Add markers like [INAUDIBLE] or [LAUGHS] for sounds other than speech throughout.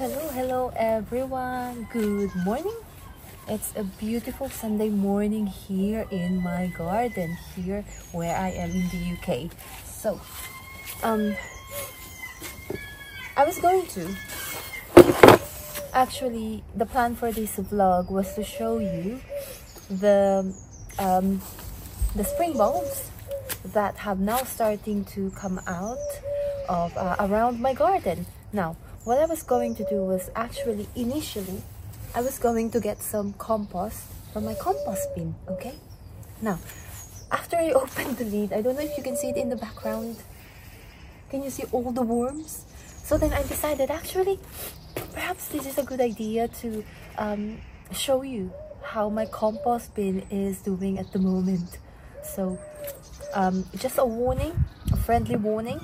Hello, hello everyone. Good morning. It's a beautiful Sunday morning here in my garden here where I am in the UK. So, um I was going to actually the plan for this vlog was to show you the um the spring bulbs that have now starting to come out of uh, around my garden. Now, what I was going to do was actually initially I was going to get some compost from my compost bin, okay? Now, after I [LAUGHS] opened the lid, I don't know if you can see it in the background. Can you see all the worms? So then I decided actually, perhaps this is a good idea to um, show you how my compost bin is doing at the moment. So um, just a warning, a friendly warning.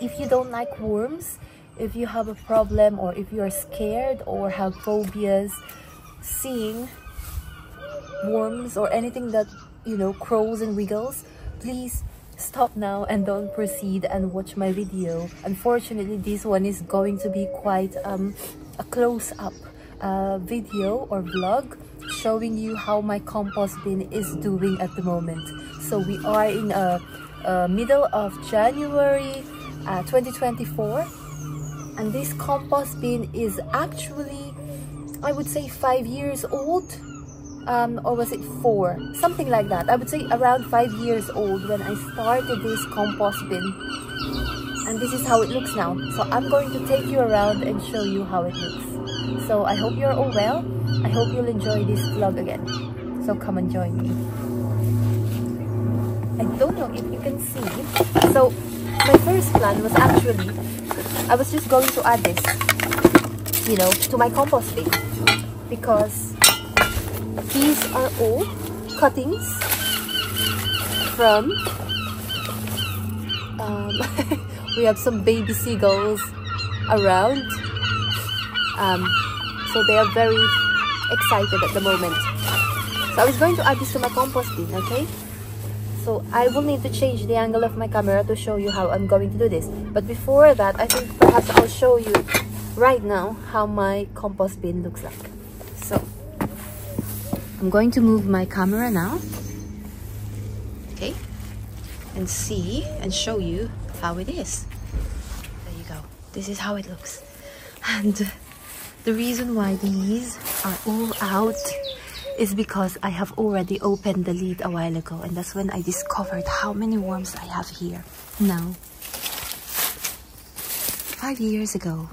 If you don't like worms, if you have a problem or if you are scared or have phobias seeing worms or anything that you know crawls and wiggles please stop now and don't proceed and watch my video. Unfortunately this one is going to be quite um, a close-up uh, video or vlog showing you how my compost bin is doing at the moment. So we are in a, a middle of January uh, 2024 and this compost bin is actually I would say five years old. Um, or was it four? Something like that. I would say around five years old when I started this compost bin. And this is how it looks now. So I'm going to take you around and show you how it looks. So I hope you're all well. I hope you'll enjoy this vlog again. So come and join me. I don't know if you can see. So my first plan was actually I was just going to add this, you know, to my compost bin because these are all cuttings from um, [LAUGHS] we have some baby seagulls around um, so they are very excited at the moment. So I was going to add this to my compost bin okay so I will need to change the angle of my camera to show you how I'm going to do this. But before that, I think perhaps I'll show you right now how my compost bin looks like. So I'm going to move my camera now. Okay. And see and show you how it is. There you go. This is how it looks. And the reason why these are all out is because I have already opened the lid a while ago and that's when I discovered how many worms I have here. Now, five years ago,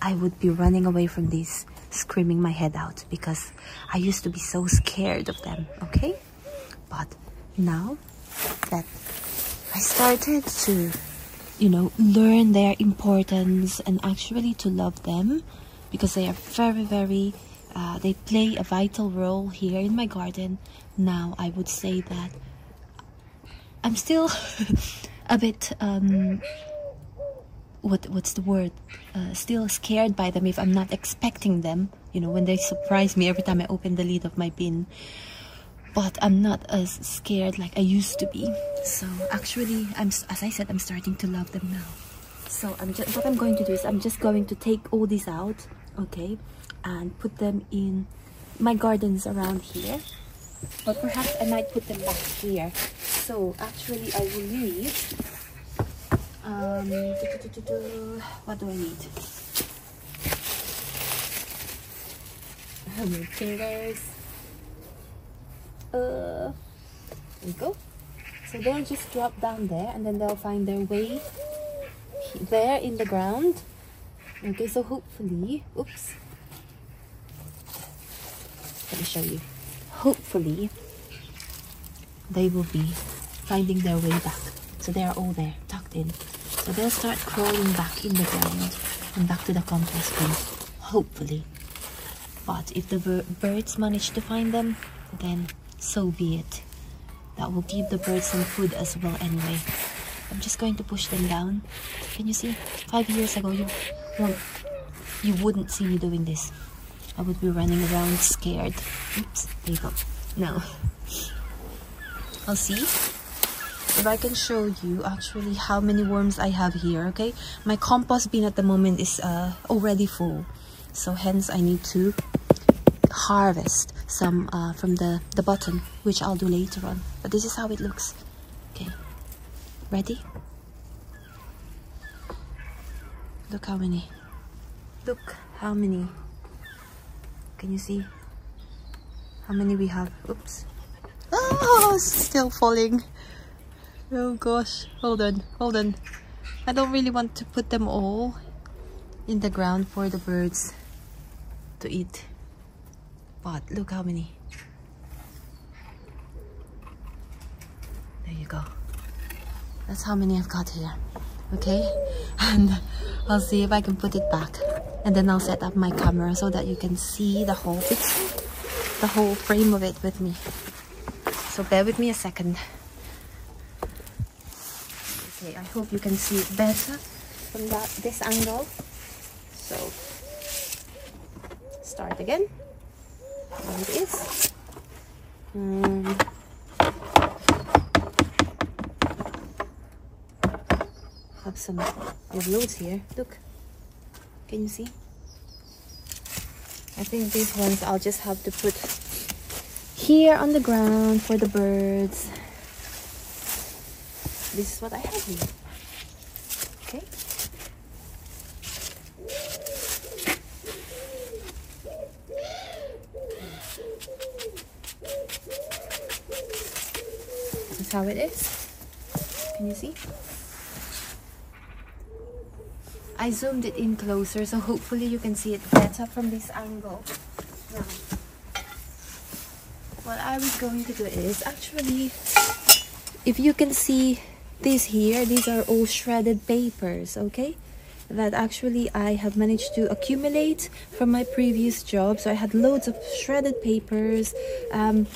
I would be running away from these, screaming my head out because I used to be so scared of them, okay? But now that I started to, you know, learn their importance and actually to love them because they are very, very uh, they play a vital role here in my garden. Now, I would say that I'm still [LAUGHS] a bit um, what what's the word? Uh, still scared by them if I'm not expecting them. You know, when they surprise me every time I open the lid of my bin. But I'm not as scared like I used to be. So actually, I'm as I said, I'm starting to love them now. So I'm just what I'm going to do is I'm just going to take all these out. Okay, and put them in my gardens around here. But perhaps I might put them back here. So actually I will need um, what do I need? My fingers? Uh, there we go. So they'll just drop down there and then they'll find their way there in the ground. Okay so hopefully oops me show you. Hopefully they will be finding their way back. So they are all there tucked in. So they'll start crawling back in the ground and back to the compost bin hopefully. But if the birds manage to find them then so be it. That will give the birds some food as well anyway. I'm just going to push them down. Can you see? Five years ago you won't you wouldn't see me doing this I would be running around scared. Oops, there you go. No. I'll see. if I can show you actually how many worms I have here okay my compost bin at the moment is uh, already full so hence I need to harvest some uh, from the the bottom which I'll do later on but this is how it looks okay ready look how many look how many can you see how many we have? Oops. Oh still falling. Oh gosh. Hold on. Hold on. I don't really want to put them all in the ground for the birds to eat. But look how many. There you go. That's how many I've got here. Okay? [LAUGHS] And I'll see if I can put it back and then I'll set up my camera so that you can see the whole picture the whole frame of it with me. So bear with me a second. Okay I hope you can see it better from that this angle. So start again. And it is. Um, have some loads here. Look can you see? I think these ones I'll just have to put here on the ground for the birds. This is what I have here. Okay. This is how it is. Can you see I zoomed it in closer so hopefully you can see it better from this angle. What I was going to do is actually, if you can see this here, these are all shredded papers, okay? That actually I have managed to accumulate from my previous job. So I had loads of shredded papers, um,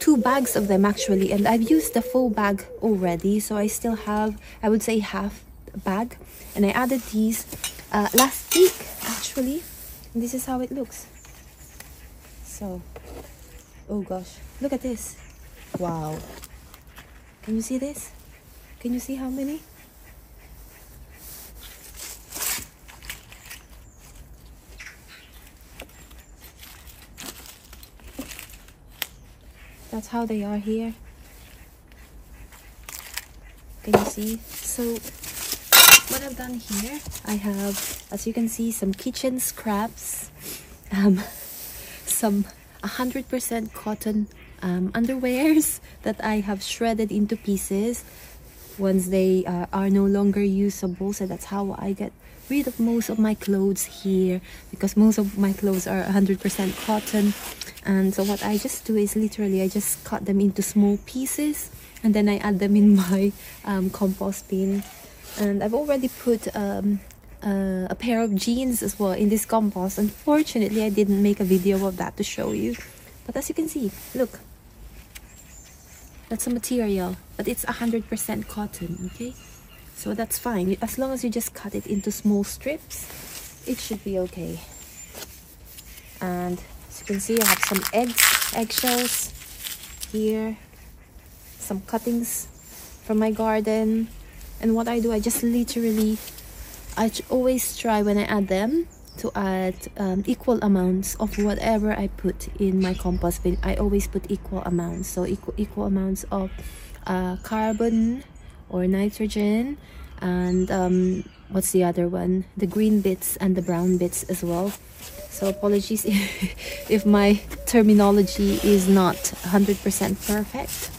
two bags of them actually, and I've used the full bag already. So I still have, I would say half bag and I added these uh, last week actually. This is how it looks. So oh gosh look at this. Wow. Can you see this? Can you see how many? That's how they are here. Can you see? So what I've done here, I have, as you can see, some kitchen scraps, um, some 100% cotton um, underwears that I have shredded into pieces once they uh, are no longer usable. So that's how I get rid of most of my clothes here because most of my clothes are 100% cotton. And so what I just do is literally I just cut them into small pieces and then I add them in [LAUGHS] my um, compost bin and I've already put um, uh, a pair of jeans as well in this compost. Unfortunately I didn't make a video of that to show you. But as you can see look. That's a material but it's 100% cotton okay? So that's fine. As long as you just cut it into small strips it should be okay. And as you can see I have some eggs eggshells here some cuttings from my garden and what I do I just literally I always try when I add them to add um, equal amounts of whatever I put in my compost bin. I always put equal amounts. So equal, equal amounts of uh, carbon or nitrogen and um, what's the other one? The green bits and the brown bits as well. So apologies if, [LAUGHS] if my terminology is not 100% perfect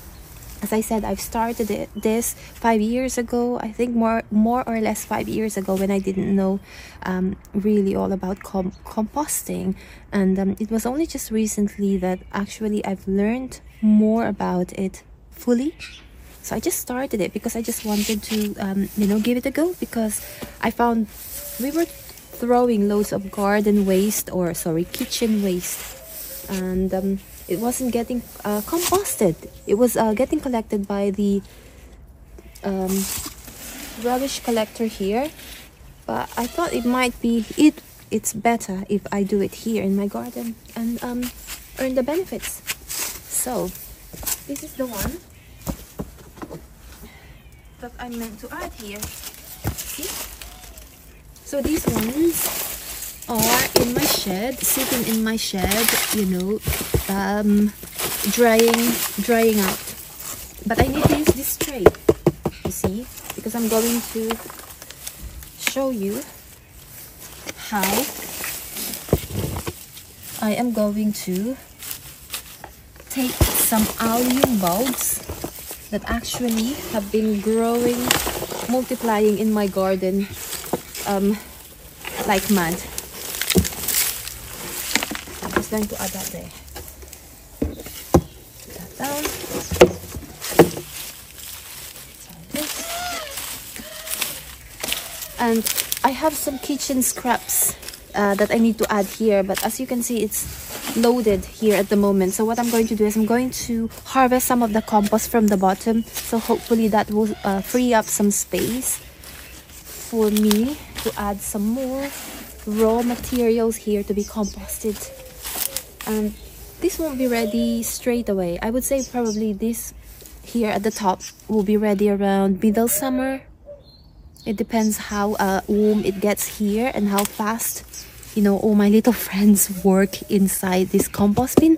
as I said, I've started it, this five years ago. I think more, more or less five years ago when I didn't know um, really all about com composting. And um, it was only just recently that actually I've learned more about it fully. So I just started it because I just wanted to, um, you know, give it a go because I found we were throwing loads of garden waste or sorry, kitchen waste. And um, it wasn't getting uh, composted it was uh, getting collected by the um, rubbish collector here but I thought it might be it it's better if I do it here in my garden and um, earn the benefits so this is the one that I meant to add here. See? So these ones are in my shed, sitting in my shed, you know, um, drying, drying out. But I need to use this tray, you see, because I'm going to show you how I am going to take some allium bulbs that actually have been growing, multiplying in my garden um, like mad. Going to add that there. Put that down. And I have some kitchen scraps uh, that I need to add here, but as you can see, it's loaded here at the moment. So what I'm going to do is I'm going to harvest some of the compost from the bottom. So hopefully that will uh, free up some space for me to add some more raw materials here to be composted. And this won't be ready straight away. I would say probably this here at the top will be ready around middle summer. It depends how uh, warm it gets here and how fast you know all my [LAUGHS] little friends work inside this compost bin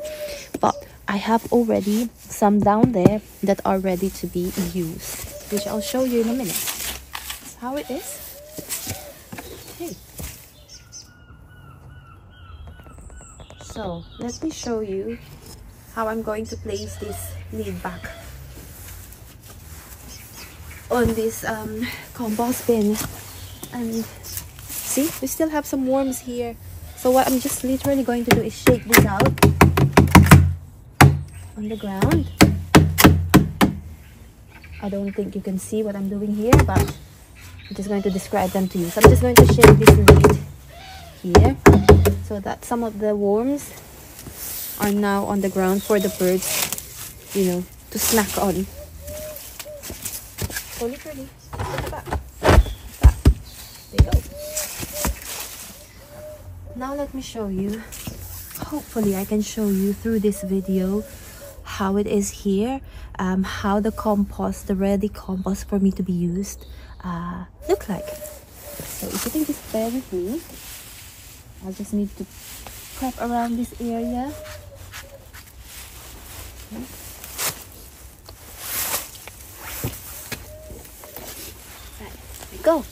but I have already some down there that are ready to be used which I'll show you in a minute how it is okay so let me show you how I'm going to place this lid back on this um, compost bin. And see we still have some worms here. So what i'm just literally going to do is shake this out on the ground. I don't think you can see what i'm doing here but i'm just going to describe them to you. So i'm just going to shake this lid here so that some of the worms are now on the ground for the birds you know to snack on. So literally now let me show you. Hopefully I can show you through this video how it is here um, how the compost the ready compost for me to be used uh, look like. So if you can just bear with me I just need to prep around this area. Right, go.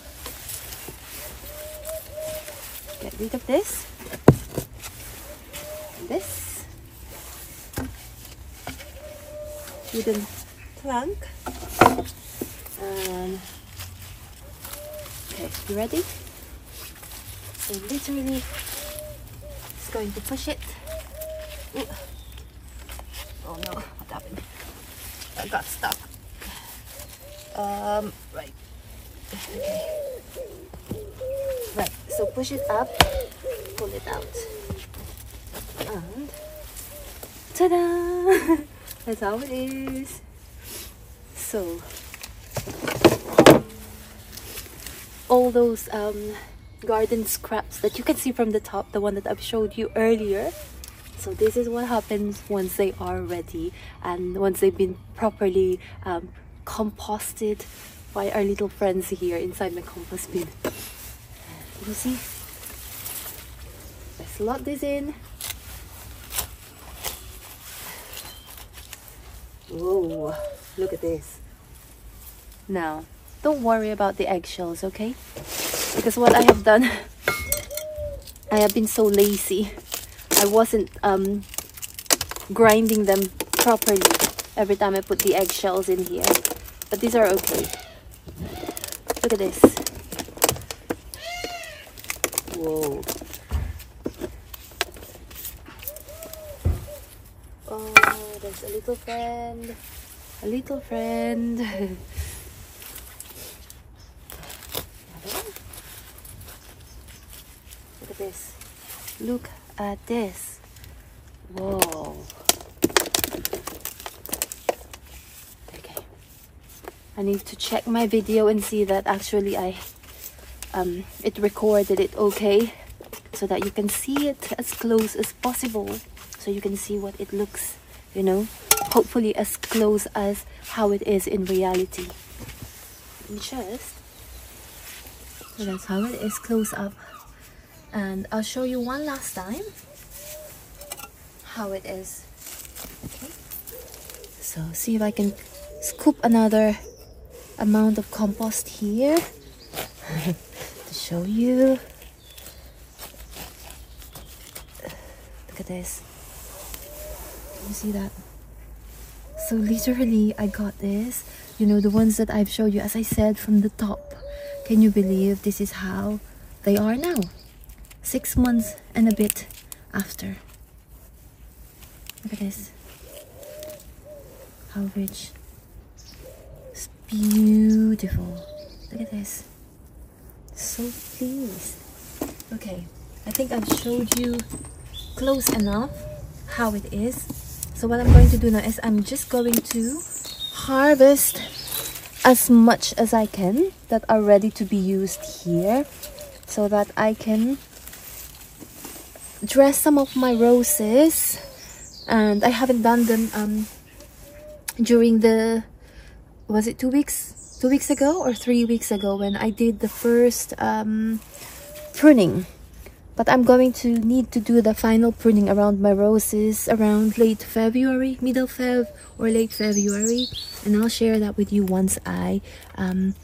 Get rid of this. This. Wooden plank. Um, okay you ready so literally just going to push it. Ooh. oh no. What happened? I got stuck. Um right. Okay. Right so push it up. Pull it out. And ta-da! [LAUGHS] That's how it is. So all those um, garden scraps that you can see from the top the one that I've showed you earlier so this is what happens once they are ready and once they've been properly um, composted by our little friends here inside my compost bin you see let's lock this in Whoa, look at this. Now, don't worry about the eggshells, okay? Because what I have done, I have been so lazy. I wasn't um, grinding them properly every time I put the eggshells in here. But these are okay. Look at this. Whoa. Oh, there's a little friend. A little friend. [LAUGHS] Look at this. Look at this. Whoa. Okay. I need to check my video and see that actually I um, it recorded it okay so that you can see it as close as possible so you can see what it looks you know hopefully as close as how it is in reality just that's how it is close up and I'll show you one last time how it is. Okay. So see if I can scoop another amount of compost here [LAUGHS] to show you. Look at this. Can you see that? So literally I got this. You know the ones that I've showed you as I said from the top. Can you believe this is how they are now six months and a bit after. Look at this. How rich. It's beautiful. Look at this. So pleased. Okay I think I've showed you close enough how it is. So what I'm going to do now is I'm just going to harvest as much as I can that are ready to be used here so that I can dress some of my roses and I haven't done them um, during the was it two weeks two weeks ago or three weeks ago when I did the first um, pruning. But I'm going to need to do the final pruning around my roses around late February middle Feb or late February and I'll share that with you once I um,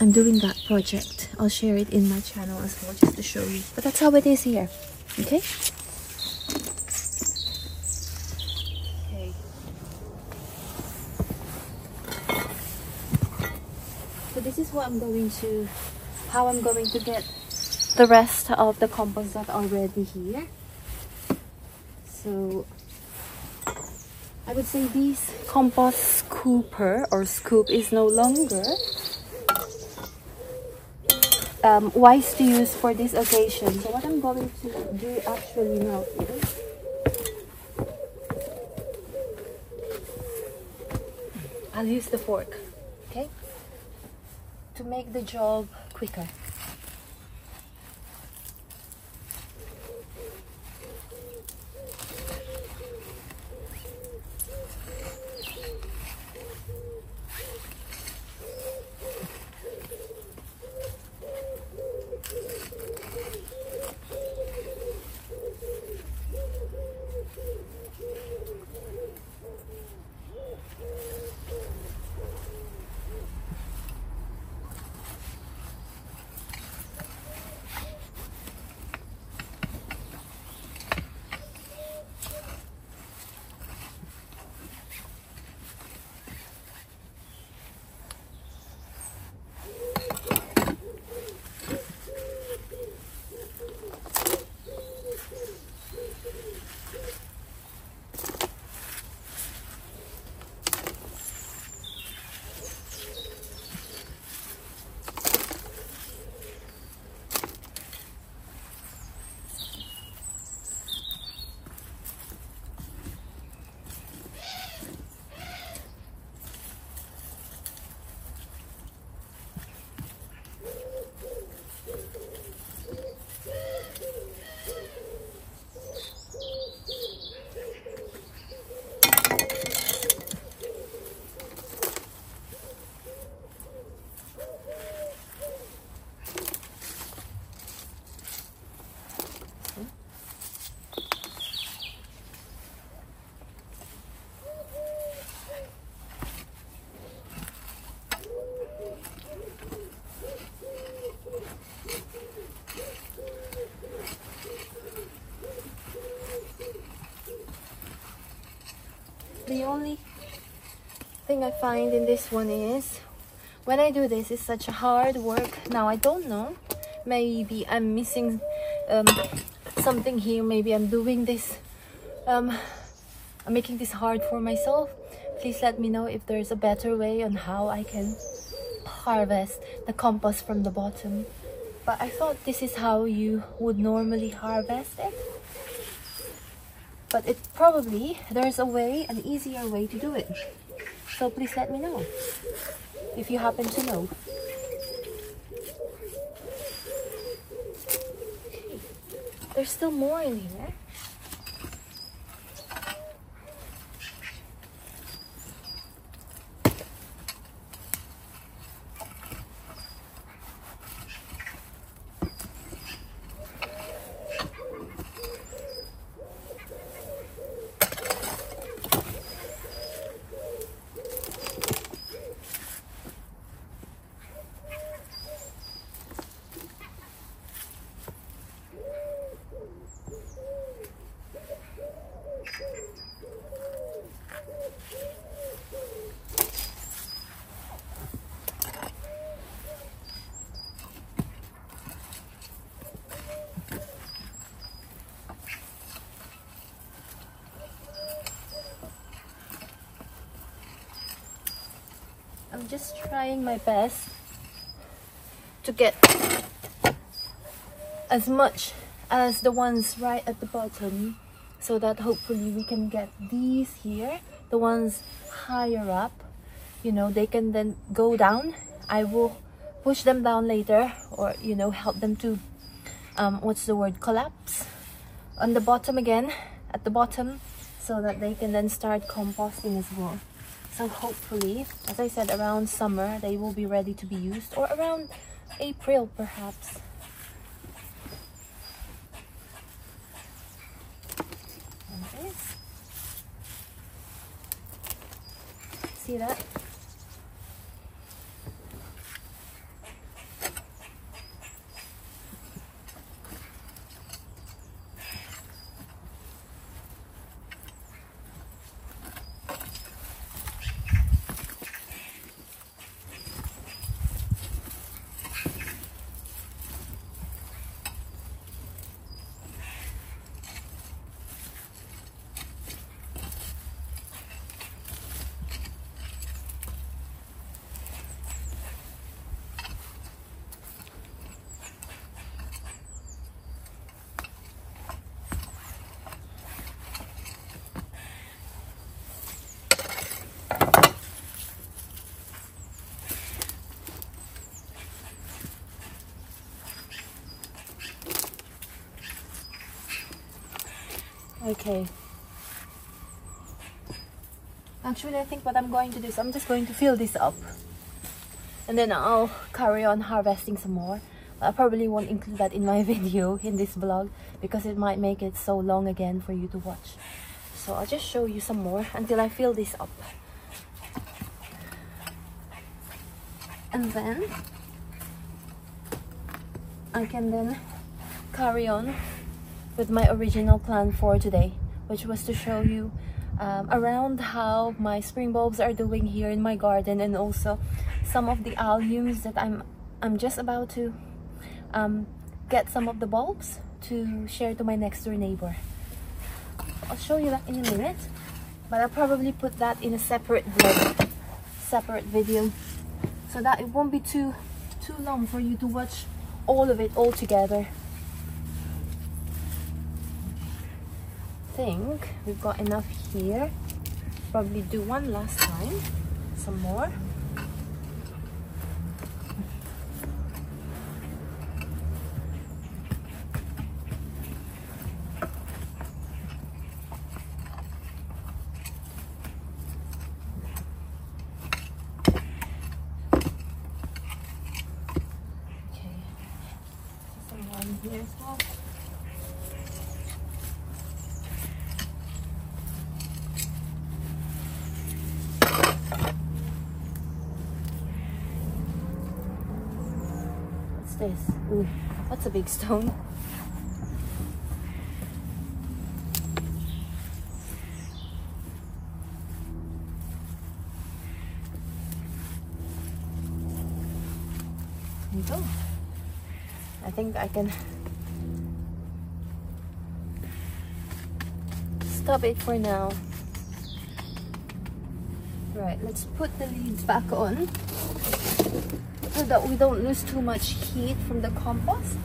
I'm doing that project I'll share it in my channel as well just to show you. But that's how it is here okay? Okay. So this is what I'm going to how I'm going to get the rest of the compost that already here. So I would say this compost scooper or scoop is no longer um, wise to use for this occasion. So what I'm going to do actually now is I'll use the fork, okay, to make the job quicker. Thing I find in this one is when I do this it's such a hard work. Now I don't know. Maybe I'm missing um, something here. Maybe I'm doing this um, I'm making this hard for myself. Please let me know if there's a better way on how I can harvest the compost from the bottom. But I thought this is how you would normally harvest it. But it probably there's a way an easier way to do it so please let me know if you happen to know. There's still more in here Just trying my best to get as much as the ones right at the bottom so that hopefully we can get these here the ones higher up. You know they can then go down. I will push them down later or you know help them to um, what's the word collapse on the bottom again at the bottom so that they can then start composting as well so hopefully as I said around summer they will be ready to be used or around April perhaps. See that Okay. Actually, I think what I'm going to do is I'm just going to fill this up. And then I'll carry on harvesting some more. I probably won't include that in my [LAUGHS] video, in this vlog, because it might make it so long again for you to watch. So I'll just show you some more until I fill this up. And then I can then carry on with my original plan for today which was to show you um, around how my spring bulbs are doing here in my garden and also some of the alliums that I'm I'm just about to um, get some of the bulbs to share to my next door neighbor. I'll show you that in a minute but I'll probably put that in a separate vlog separate video so that it won't be too too long for you to watch all of it all together think we've got enough here. Probably do one last time. Some more this? Ooh, that's a big stone. There you go. I think I can stop it for now. Right, let's put the leaves back on so that we don't lose too much heat from the compost.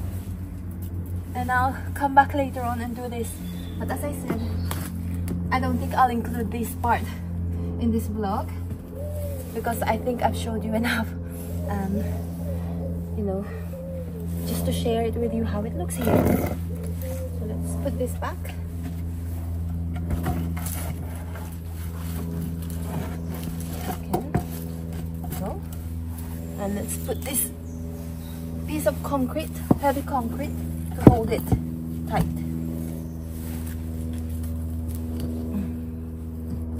And I'll come back later on and do this. But as I said I don't think I'll include this part in this vlog because I think I've showed you [LAUGHS] enough um, you know just to share it with you how it looks here. So let's put this back and let's put this piece of concrete heavy concrete to hold it tight.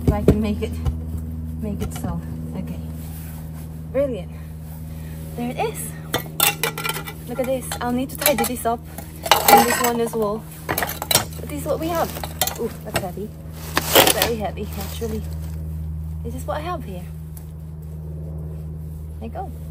If I can make it make it so okay. Brilliant. There it is. Look at this. I'll need to tidy this up and this one as well. But this is what we have. Ooh, that's heavy. Very heavy actually. This is what I have here. There you go